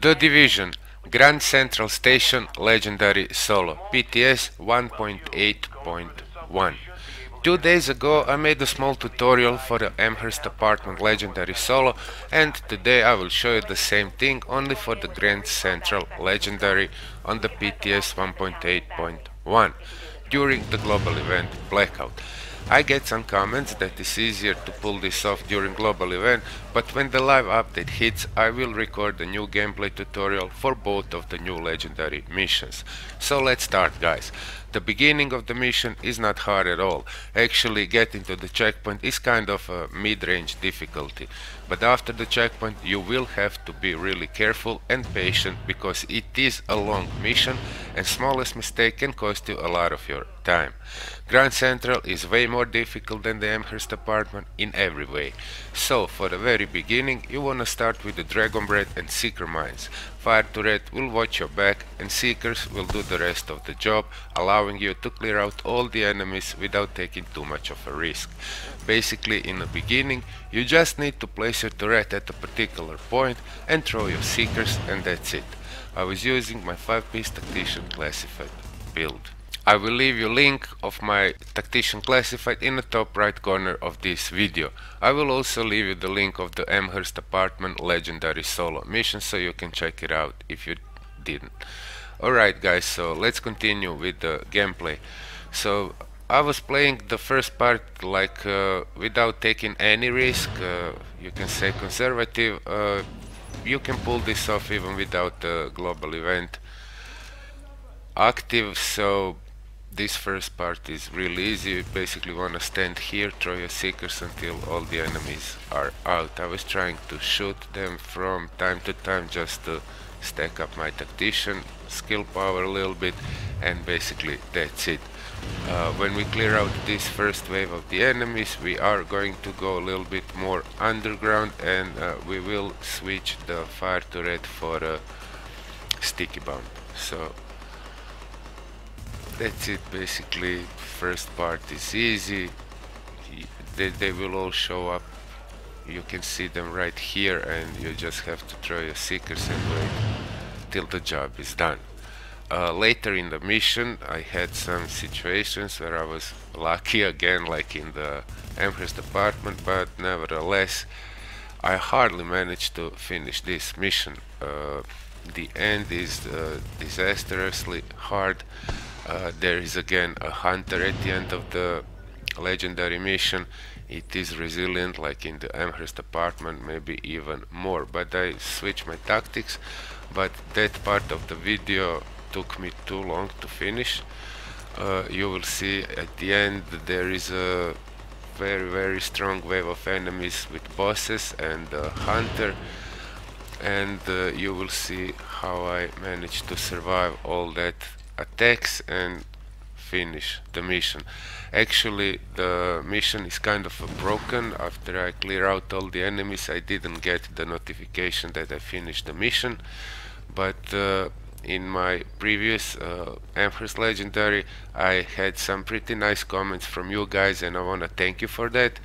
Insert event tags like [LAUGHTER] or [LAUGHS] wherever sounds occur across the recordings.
The Division Grand Central Station Legendary Solo PTS 1.8.1 Two days ago I made a small tutorial for the Amherst Apartment Legendary Solo and today I will show you the same thing only for the Grand Central Legendary on the PTS 1.8.1 during the global event Blackout. I get some comments that it's easier to pull this off during global event, but when the live update hits, I will record a new gameplay tutorial for both of the new legendary missions. So let's start guys. The beginning of the mission is not hard at all. Actually getting to the checkpoint is kind of a mid-range difficulty. But after the checkpoint you will have to be really careful and patient because it is a long mission and smallest mistake can cost you a lot of your time. Grand Central is way more difficult than the Amherst apartment in every way. So for the very beginning you wanna start with the Dragon Breath and Seeker Mines. Fire turret will watch your back and Seekers will do the rest of the job, allowing you to clear out all the enemies without taking too much of a risk. Basically in the beginning you just need to place your turret at a particular point and throw your Seekers and that's it. I was using my 5-piece Tactician Classified build. I will leave you link of my Tactician Classified in the top right corner of this video. I will also leave you the link of the Amherst Apartment Legendary Solo mission so you can check it out if you didn't. Alright guys, so let's continue with the gameplay. So I was playing the first part like uh, without taking any risk, uh, you can say conservative. Uh, you can pull this off even without the global event active so this first part is really easy. You basically want to stand here throw your seekers until all the enemies are out. I was trying to shoot them from time to time just to stack up my tactician skill power a little bit and basically that's it. Uh, when we clear out this first wave of the enemies we are going to go a little bit more underground and uh, we will switch the fire turret for a sticky bomb. So that's it basically. First part is easy. They, they will all show up. You can see them right here and you just have to throw your seekers and wait till the job is done. Uh, later in the mission I had some situations where I was lucky again like in the Amherst apartment but nevertheless I hardly managed to finish this mission. Uh, the end is uh, disastrously hard uh, there is again a hunter at the end of the legendary mission. It is resilient like in the Amherst apartment maybe even more. But I switch my tactics but that part of the video took me too long to finish. Uh, you will see at the end there is a very very strong wave of enemies with bosses and a hunter. And uh, you will see how I managed to survive all that attacks and finish the mission. Actually the mission is kind of broken. After I clear out all the enemies I didn't get the notification that I finished the mission but uh, in my previous uh, Legendary I had some pretty nice comments from you guys and I want to thank you for that.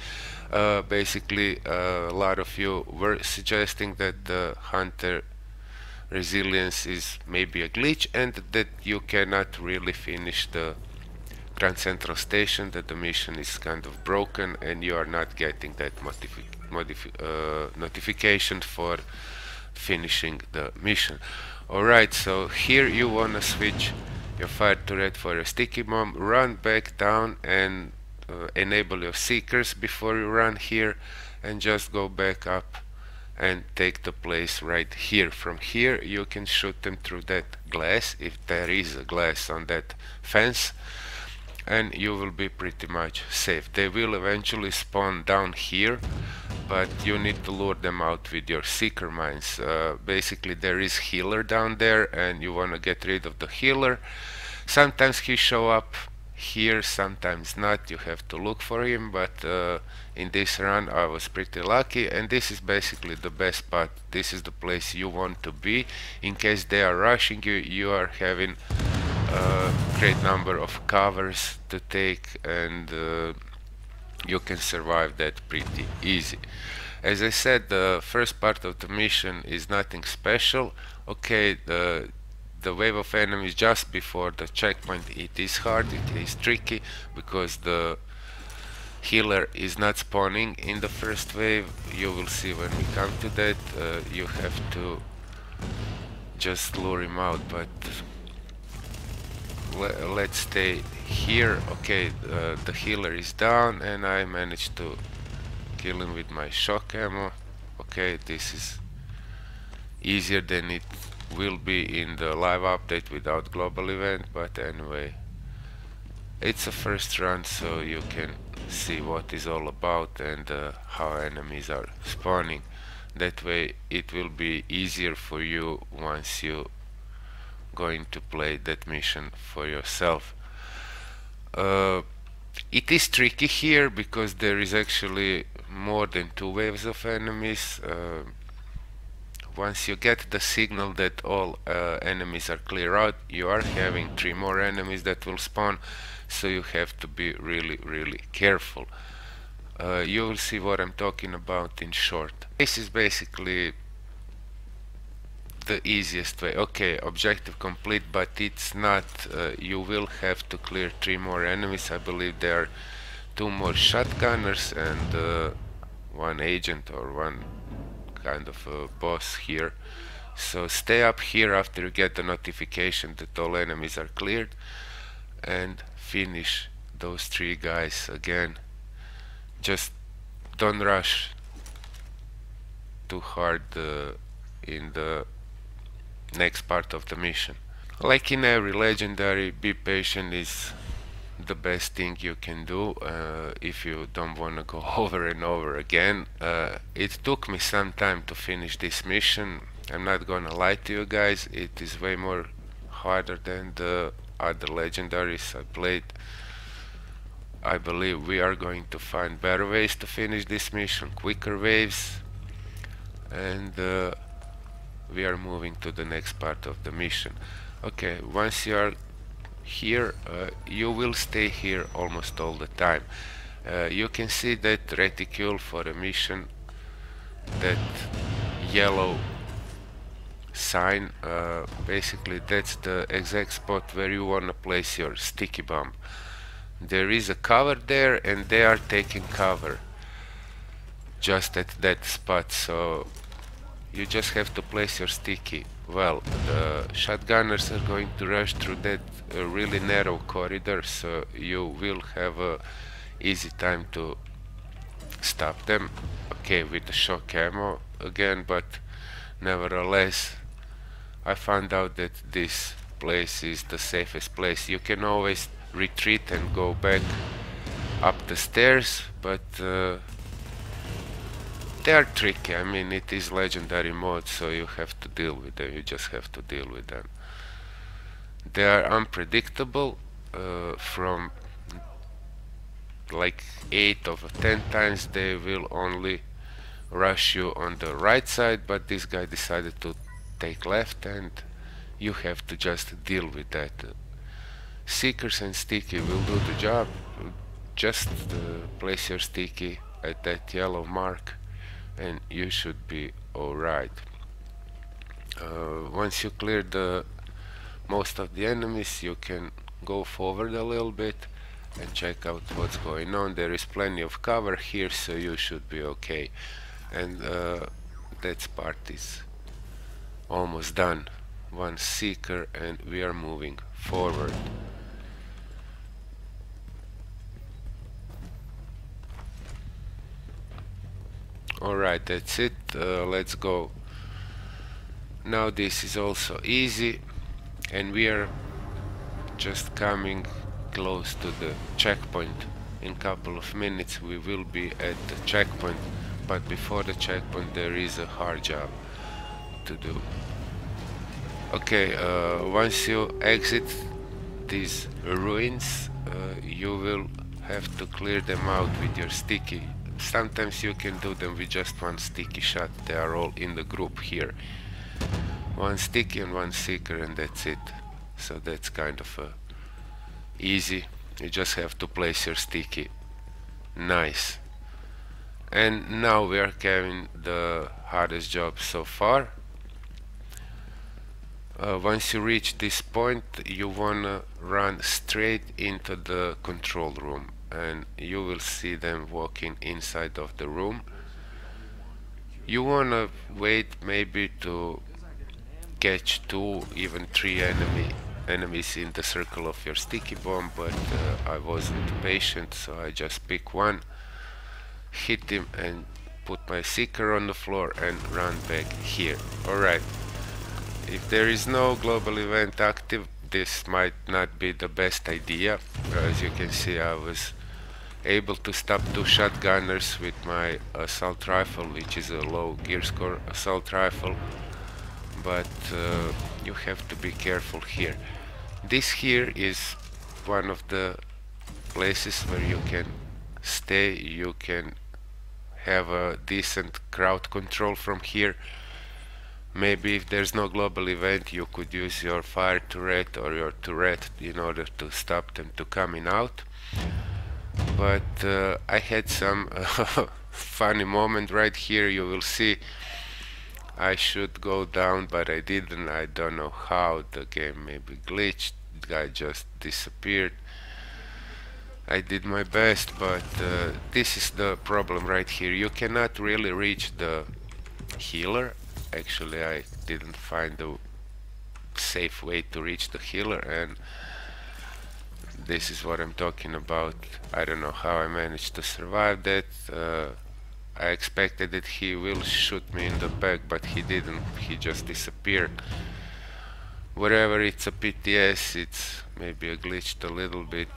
Uh, basically uh, a lot of you were suggesting that the Hunter resilience is maybe a glitch and that you cannot really finish the Grand Central Station, that the mission is kind of broken and you are not getting that uh, notification for finishing the mission. Alright, so here you wanna switch your fire turret for a sticky bomb, run back down and uh, enable your seekers before you run here and just go back up and take the place right here. From here you can shoot them through that glass if there is a glass on that fence and you will be pretty much safe. They will eventually spawn down here but you need to lure them out with your seeker mines. Uh, basically there is healer down there and you want to get rid of the healer. Sometimes he show up here sometimes not you have to look for him but uh, in this run I was pretty lucky and this is basically the best part. This is the place you want to be. In case they are rushing you you are having a great number of covers to take and uh, you can survive that pretty easy. As I said the first part of the mission is nothing special. Okay the the wave of enemies just before the checkpoint. It is hard it is tricky because the healer is not spawning in the first wave. You will see when we come to that uh, you have to just lure him out but let's stay here. Okay uh, the healer is down and I managed to kill him with my shock ammo. Okay this is easier than it will be in the live update without global event but anyway it's a first run so you can see what is all about and uh, how enemies are spawning. That way it will be easier for you once you going to play that mission for yourself. Uh, it is tricky here because there is actually more than two waves of enemies. Uh, once you get the signal that all uh, enemies are clear out you are having three more enemies that will spawn. So you have to be really really careful. Uh, you will see what I'm talking about in short. This is basically the easiest way. Okay objective complete but it's not uh, you will have to clear three more enemies. I believe there are two more shotgunners and uh, one agent or one kind of a boss here. So stay up here after you get the notification that all enemies are cleared and finish those three guys again. Just don't rush too hard uh, in the next part of the mission. Like in every legendary be patient is the best thing you can do uh, if you don't want to go [LAUGHS] over and over again. Uh, it took me some time to finish this mission. I'm not gonna lie to you guys it is way more harder than the other legendaries I played. I believe we are going to find better ways to finish this mission quicker waves and uh, we are moving to the next part of the mission. Okay once you are here uh, you will stay here almost all the time. Uh, you can see that reticule for a mission that yellow sign uh, basically that's the exact spot where you want to place your sticky bomb. There is a cover there and they are taking cover just at that spot so you just have to place your sticky well the shotgunners are going to rush through that uh, really narrow corridor so you will have a easy time to stop them. Okay with the shock ammo again but nevertheless I found out that this place is the safest place. You can always retreat and go back up the stairs but uh, they are tricky. I mean it is legendary mode so you have to deal with them. You just have to deal with them. They are unpredictable uh, from like 8 of 10 times. They will only rush you on the right side but this guy decided to take left and you have to just deal with that. Seekers and sticky will do the job. Just uh, place your sticky at that yellow mark and you should be alright. Uh, once you clear the most of the enemies you can go forward a little bit and check out what's going on. There is plenty of cover here so you should be okay. And uh, that part is almost done. One seeker and we are moving forward alright that's it. Uh, let's go. Now this is also easy and we are just coming close to the checkpoint. In couple of minutes we will be at the checkpoint but before the checkpoint there is a hard job to do. Okay uh, once you exit these ruins uh, you will have to clear them out with your sticky sometimes you can do them with just one sticky shot. They are all in the group here. One sticky and one seeker and that's it. So that's kind of uh, easy. You just have to place your sticky. Nice. And now we are having the hardest job so far. Uh, once you reach this point you wanna run straight into the control room and you will see them walking inside of the room. You wanna wait maybe to catch two even three enemy enemies in the circle of your sticky bomb but uh, I wasn't patient so I just pick one hit him and put my seeker on the floor and run back here. Alright. If there is no global event active, this might not be the best idea. As you can see, I was able to stop two shotgunners with my assault rifle, which is a low gear score assault rifle. But uh, you have to be careful here. This here is one of the places where you can stay, you can have a decent crowd control from here maybe if there's no global event you could use your fire turret or your turret in order to stop them to coming out but uh, I had some uh, [LAUGHS] funny moment right here. You will see. I should go down but I didn't. I don't know how. The game maybe glitched. The guy just disappeared. I did my best but uh, this is the problem right here. You cannot really reach the healer. Actually I didn't find a safe way to reach the healer and this is what I'm talking about. I don't know how I managed to survive that. Uh, I expected that he will shoot me in the back but he didn't. He just disappeared. Wherever it's a PTS it's maybe a glitched a little bit.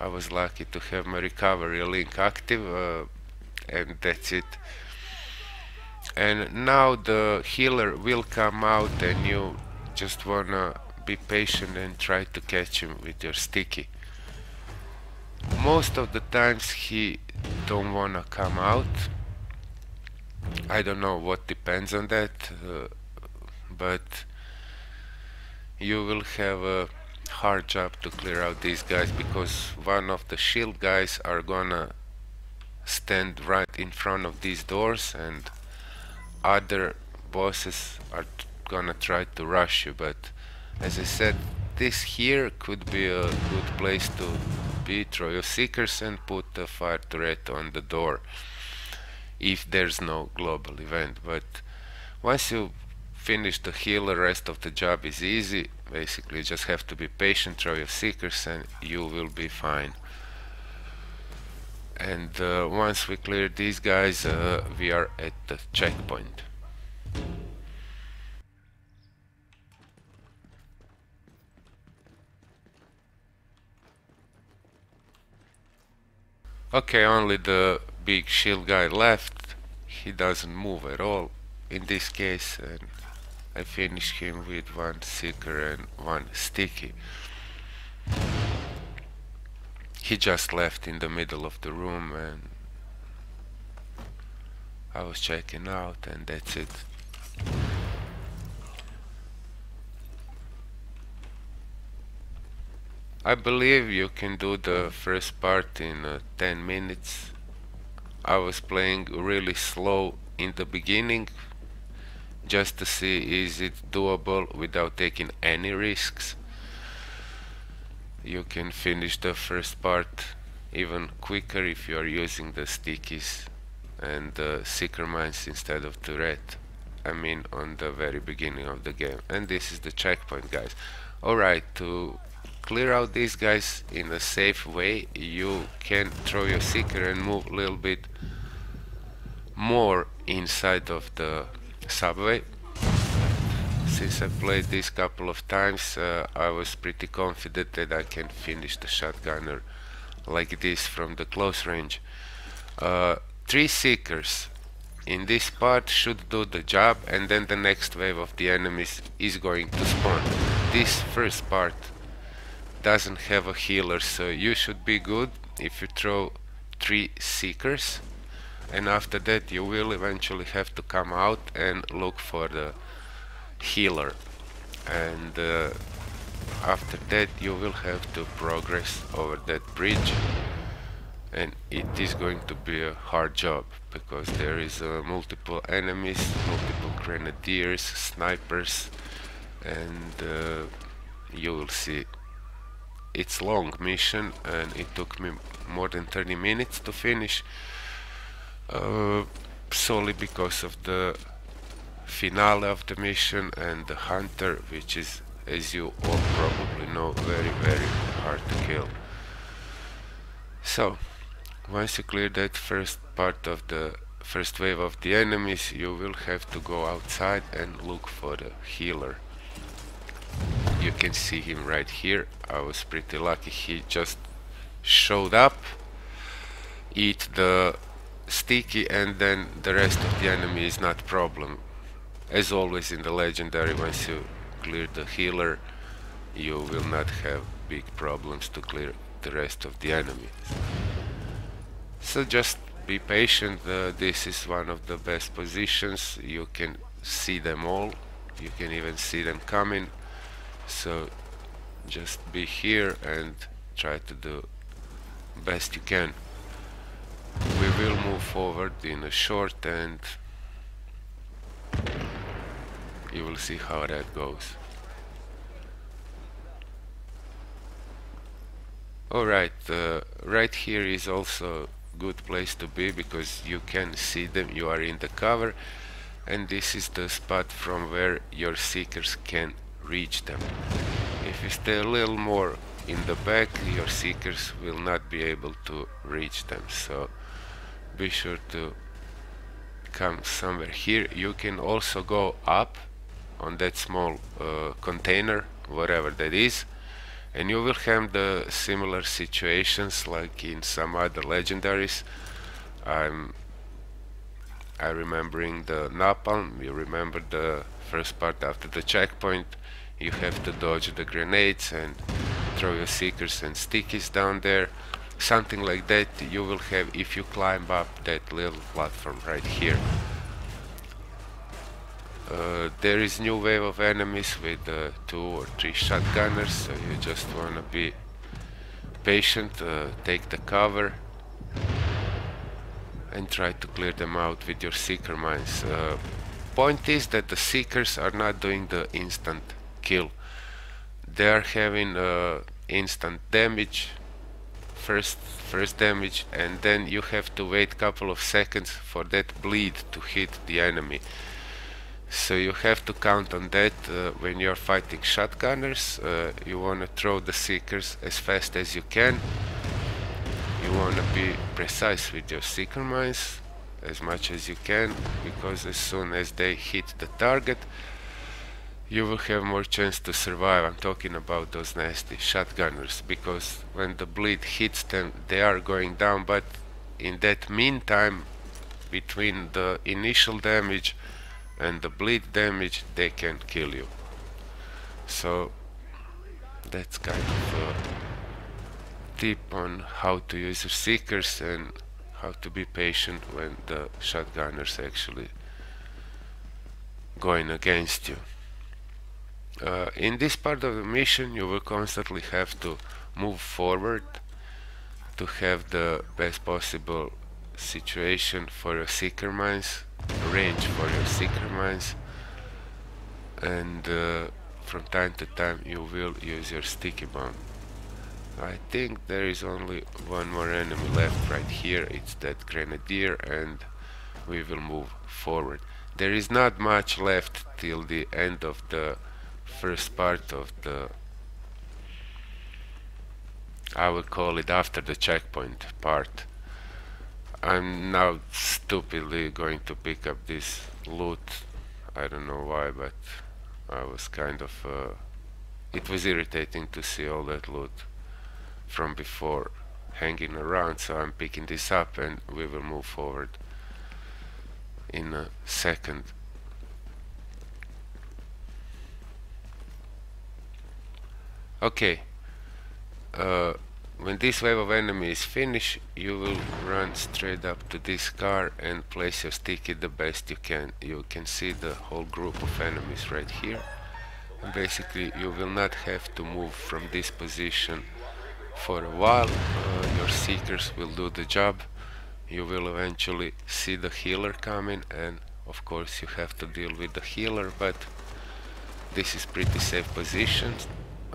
I was lucky to have my recovery link active uh, and that's it. And now the healer will come out and you just wanna be patient and try to catch him with your sticky most of the times he don't wanna come out. I don't know what depends on that uh, but you will have a hard job to clear out these guys because one of the shield guys are gonna stand right in front of these doors and other bosses are gonna try to rush you but as I said this here could be a good place to throw your seekers and put a fire turret on the door if there's no global event. But once you finish the heal the rest of the job is easy. Basically you just have to be patient throw your seekers and you will be fine. And uh, once we clear these guys uh, we are at the checkpoint okay only the big shield guy left he doesn't move at all in this case and I finish him with one seeker and one sticky he just left in the middle of the room and I was checking out and that's it. I believe you can do the first part in uh, 10 minutes. I was playing really slow in the beginning just to see is it doable without taking any risks. You can finish the first part even quicker if you are using the stickies and the seeker mines instead of turret I mean on the very beginning of the game. And this is the checkpoint guys. Alright to clear out these guys in a safe way you can throw your seeker and move a little bit more inside of the subway since I played this couple of times uh, I was pretty confident that I can finish the shotgunner like this from the close range. Uh, three seekers in this part should do the job and then the next wave of the enemies is going to spawn. This first part doesn't have a healer so you should be good if you throw three seekers. And after that you will eventually have to come out and look for the healer. And uh, after that you will have to progress over that bridge. And it is going to be a hard job because there is uh, multiple enemies multiple grenadiers snipers and uh, you will see it's long mission and it took me more than 30 minutes to finish uh, solely because of the finale of the mission and the hunter which is as you all probably know very very hard to kill. So once you clear that first part of the first wave of the enemies you will have to go outside and look for the healer you can see him right here. I was pretty lucky. He just showed up eat the sticky and then the rest of the enemy is not problem. As always in the legendary once you clear the healer you will not have big problems to clear the rest of the enemy. So just be patient. Uh, this is one of the best positions. You can see them all. You can even see them coming so just be here and try to do best you can. We will move forward in a short and you will see how that goes. Alright uh, right here is also good place to be because you can see them. You are in the cover. And this is the spot from where your seekers can reach them. If you stay a little more in the back your seekers will not be able to reach them. So be sure to come somewhere here. You can also go up on that small uh, container whatever that is and you will have the similar situations like in some other legendaries. I'm I remembering the napalm you remember the first part after the checkpoint you have to dodge the grenades and throw your seekers and stickies down there something like that you will have if you climb up that little platform right here uh, there is new wave of enemies with uh, two or three shotgunners, so you just wanna be patient, uh, take the cover and try to clear them out with your seeker mines. Uh, point is that the seekers are not doing the instant kill. They are having uh, instant damage, first first damage, and then you have to wait couple of seconds for that bleed to hit the enemy so you have to count on that uh, when you're fighting shotgunners uh, you want to throw the seekers as fast as you can you want to be precise with your seeker mines as much as you can because as soon as they hit the target you will have more chance to survive. I'm talking about those nasty shotgunners because when the bleed hits them they are going down. But in that meantime between the initial damage and the bleed damage they can kill you. So that's kind of a tip on how to use your seekers and how to be patient when the shotgunners actually going against you uh, in this part of the mission you will constantly have to move forward to have the best possible situation for your seeker mines range for your seeker mines and uh, from time to time you will use your sticky bomb. I think there is only one more enemy left right here. It's that grenadier and we will move forward. There is not much left till the end of the first part of the I will call it after the checkpoint part. I'm now stupidly going to pick up this loot. I don't know why but I was kind of uh, it was irritating to see all that loot from before hanging around so I'm picking this up and we will move forward in a second okay uh, when this wave of enemy is finished, you will run straight up to this car and place your sticky the best you can. You can see the whole group of enemies right here. And basically, you will not have to move from this position for a while. Uh, your seekers will do the job you will eventually see the healer coming and of course you have to deal with the healer but this is pretty safe position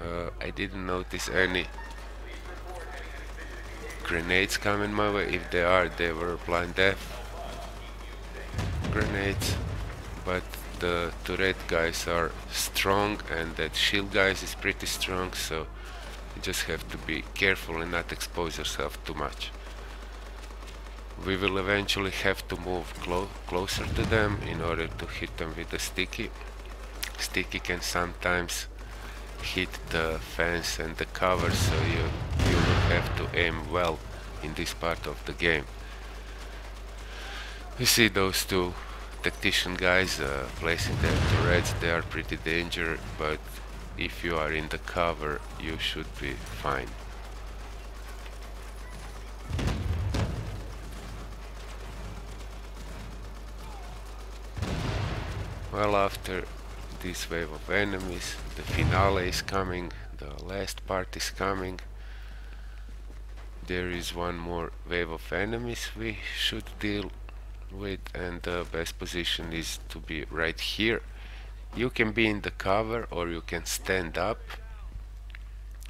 uh, I didn't notice any grenades coming my way if they are they were blind death grenades but the turret guys are strong and that shield guys is pretty strong so you just have to be careful and not expose yourself too much we will eventually have to move clo closer to them in order to hit them with the sticky. Sticky can sometimes hit the fence and the cover so you, you will have to aim well in this part of the game. You see those two tactician guys uh, placing their turrets, they are pretty dangerous but if you are in the cover you should be fine. Well, after this wave of enemies, the finale is coming, the last part is coming. There is one more wave of enemies we should deal with and the best position is to be right here. You can be in the cover or you can stand up.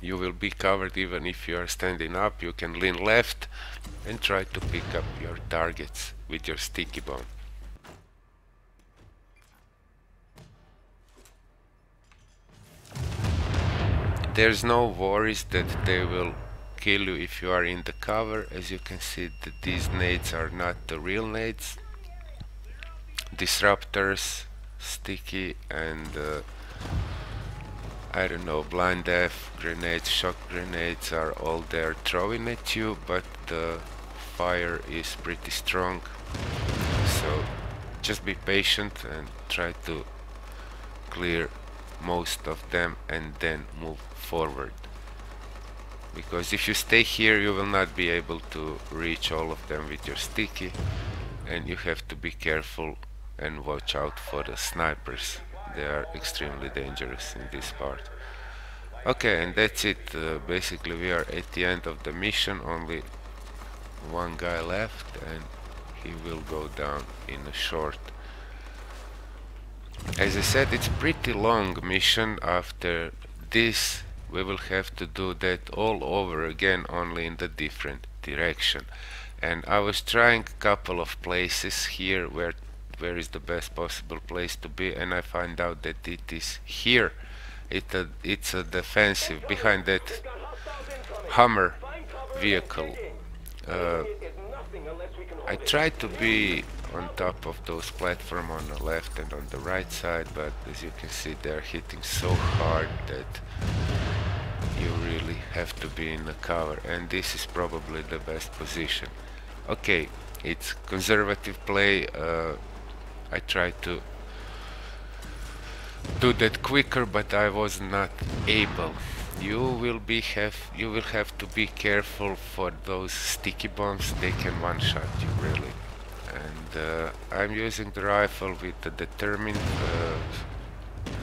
You will be covered even if you are standing up. You can lean left and try to pick up your targets with your sticky bomb. There's no worries that they will kill you if you are in the cover. As you can see that these nades are not the real nades. Disruptors sticky and uh, I don't know blind death grenades shock grenades are all there throwing at you but the fire is pretty strong. So just be patient and try to clear most of them and then move forward. Because if you stay here you will not be able to reach all of them with your sticky and you have to be careful and watch out for the snipers. They are extremely dangerous in this part. Okay and that's it. Uh, basically we are at the end of the mission. Only one guy left and he will go down in a short as I said, it's pretty long mission. After this, we will have to do that all over again, only in the different direction. And I was trying a couple of places here where where is the best possible place to be, and I find out that it is here. It a, it's a defensive behind that Hummer vehicle. Uh, I try to be on top of those platform on the left and on the right side but as you can see they're hitting so hard that you really have to be in the cover and this is probably the best position. Okay it's conservative play uh, I tried to do that quicker but I was not able. You will be have you will have to be careful for those sticky bombs they can one shot you really uh, I'm using the rifle with the determined uh,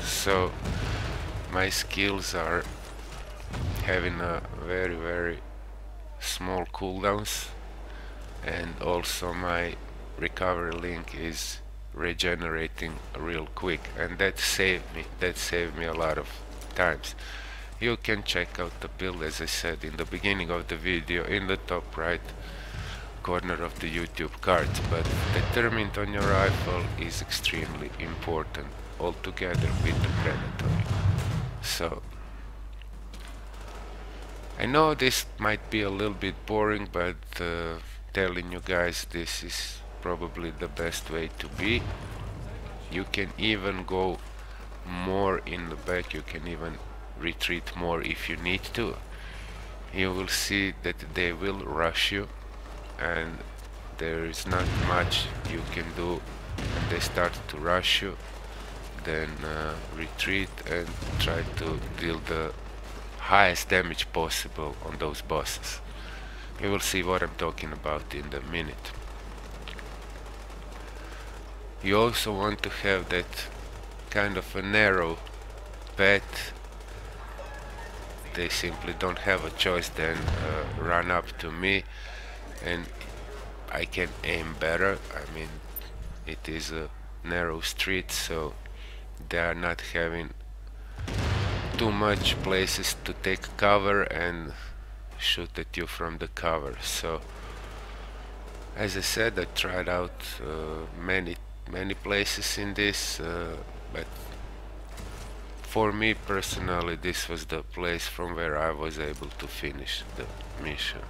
so my skills are having a very very small cooldowns. And also my recovery link is regenerating real quick. And that saved me that saved me a lot of times. You can check out the build as I said in the beginning of the video in the top right corner of the YouTube card, but determined on your rifle is extremely important altogether with the Predatory. So, I know this might be a little bit boring, but uh, telling you guys this is probably the best way to be. You can even go more in the back, you can even retreat more if you need to. You will see that they will rush you and there is not much you can do. And they start to rush you then uh, retreat and try to deal the highest damage possible on those bosses. You will see what I'm talking about in a minute. You also want to have that kind of a narrow path. They simply don't have a choice then uh, run up to me and I can aim better. I mean it is a narrow street so they are not having too much places to take cover and shoot at you from the cover. So as I said I tried out uh, many many places in this uh, but for me personally this was the place from where I was able to finish the mission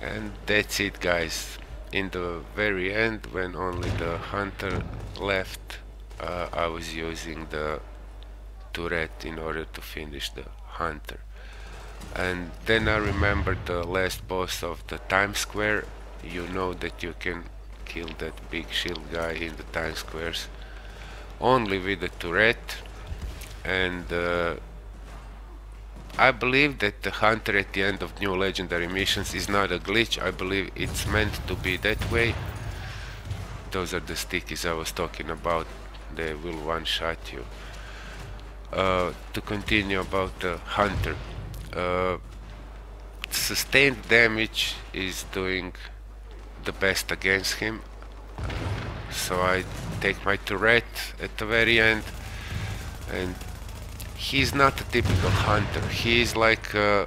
and that's it guys. In the very end when only the hunter left uh, I was using the turret in order to finish the hunter. And then I remembered the last boss of the Times Square. You know that you can kill that big shield guy in the Times Squares only with the turret. And uh, I believe that the hunter at the end of new legendary missions is not a glitch. I believe it's meant to be that way. Those are the stickies I was talking about. They will one-shot you. Uh, to continue about the hunter. Uh, sustained damage is doing the best against him. So I take my turret at the very end and he's not a typical hunter. He's like uh,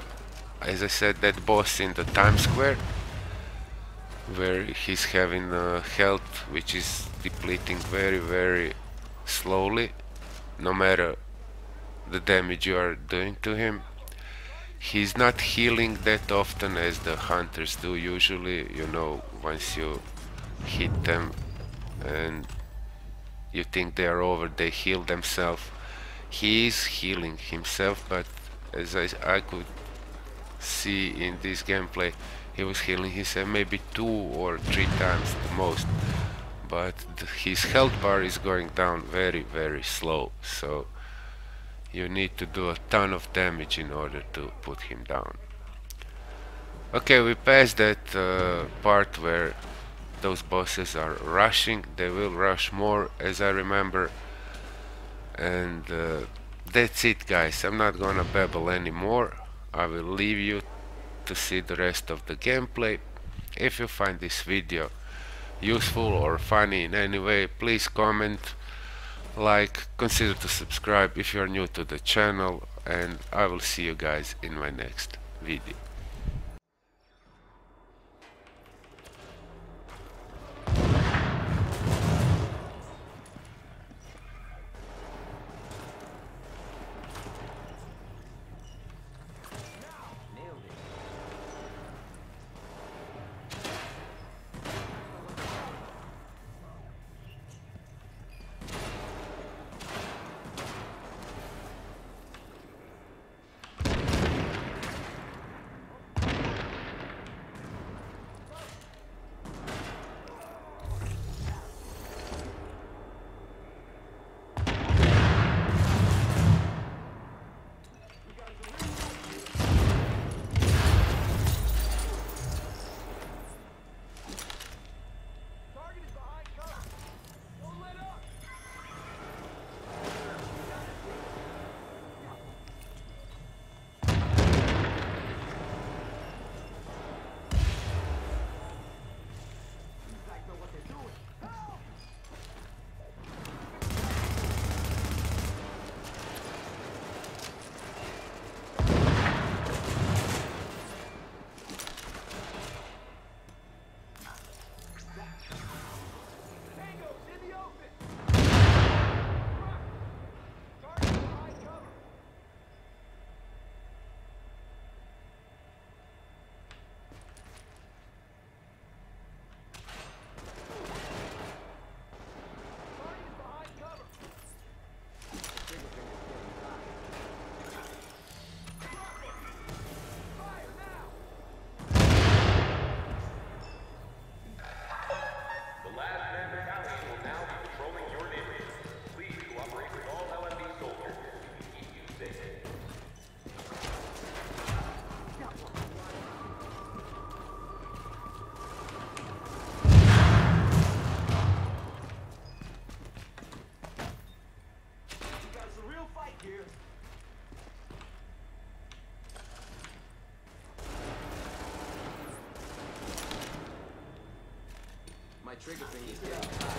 as I said that boss in the Times Square where he's having uh, health which is depleting very very slowly no matter the damage you are doing to him. He's not healing that often as the hunters do. Usually you know once you hit them and you think they are over they heal themselves he is healing himself but as I, I could see in this gameplay he was healing himself maybe two or three times the most but his health bar is going down very very slow so you need to do a ton of damage in order to put him down. Okay, we passed that uh, part where those bosses are rushing. They will rush more, as I remember. And uh, that's it, guys. I'm not gonna babble anymore. I will leave you to see the rest of the gameplay. If you find this video useful or funny in any way, please comment like, consider to subscribe if you're new to the channel and I will see you guys in my next video. Trigger finger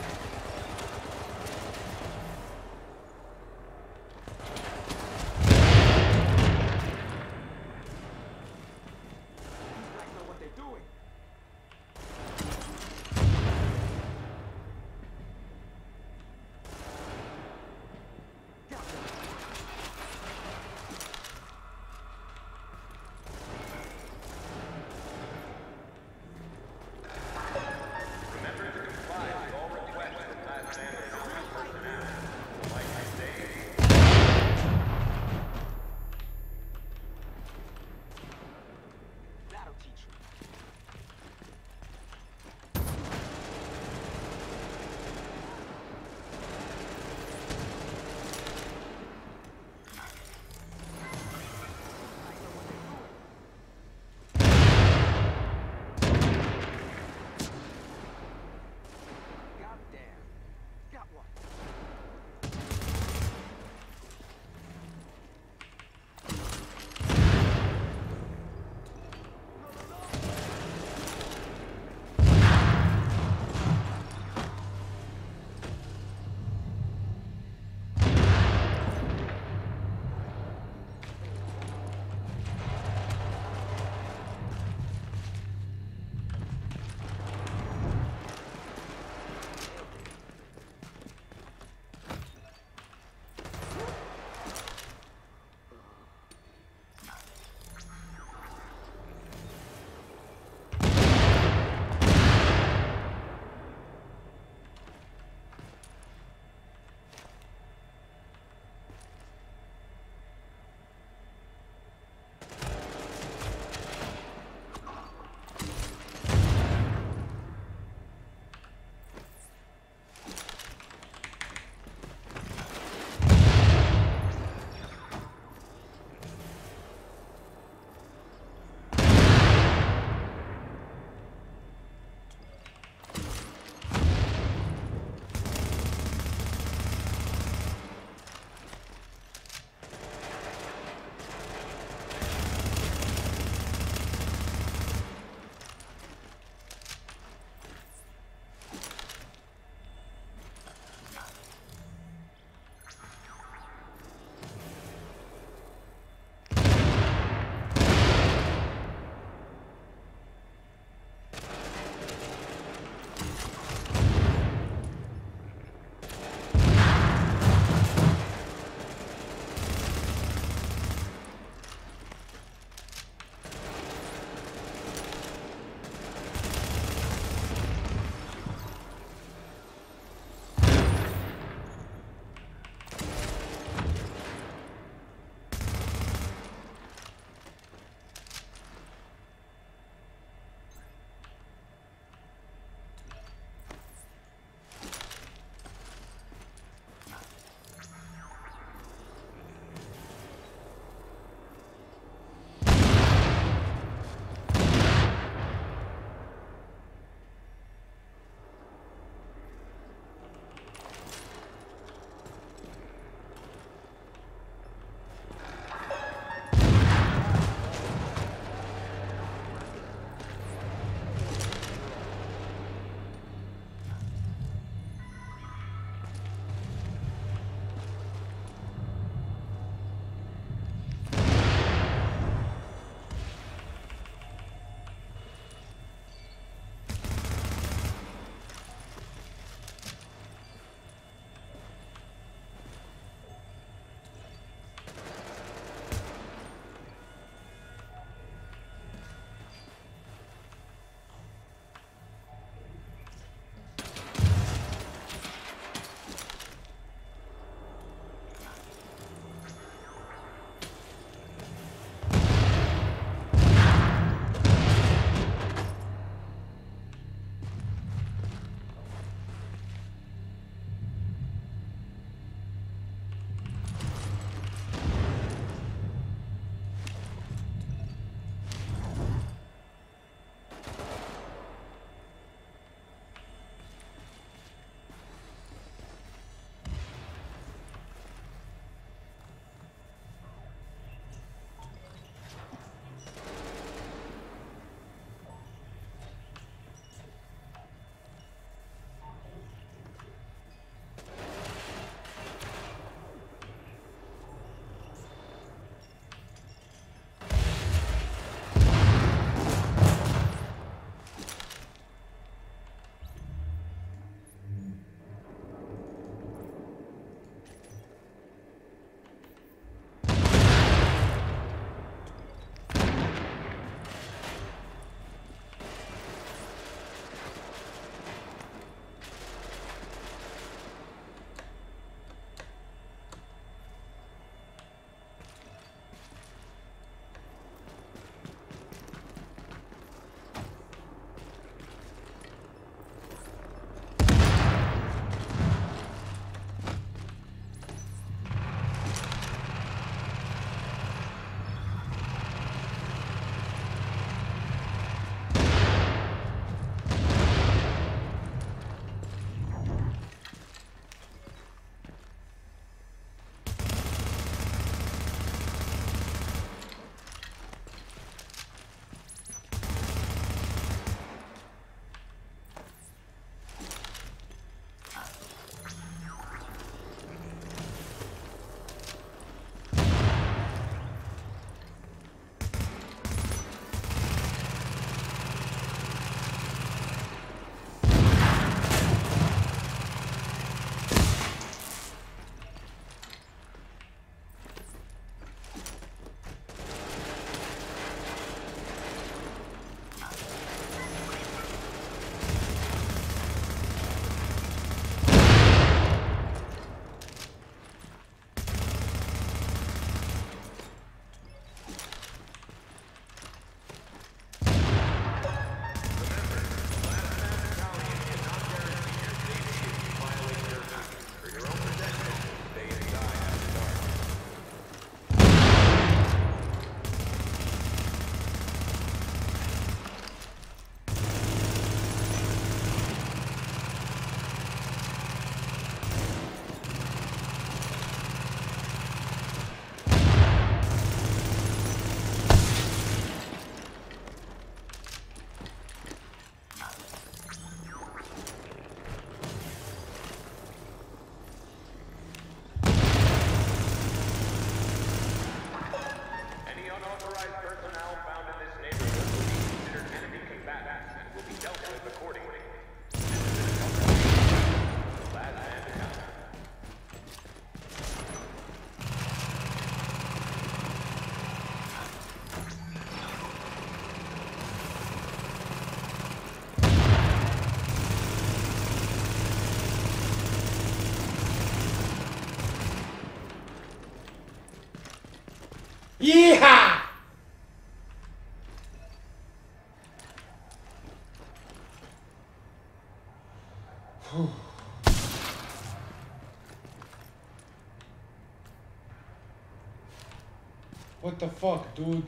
the fuck, dude?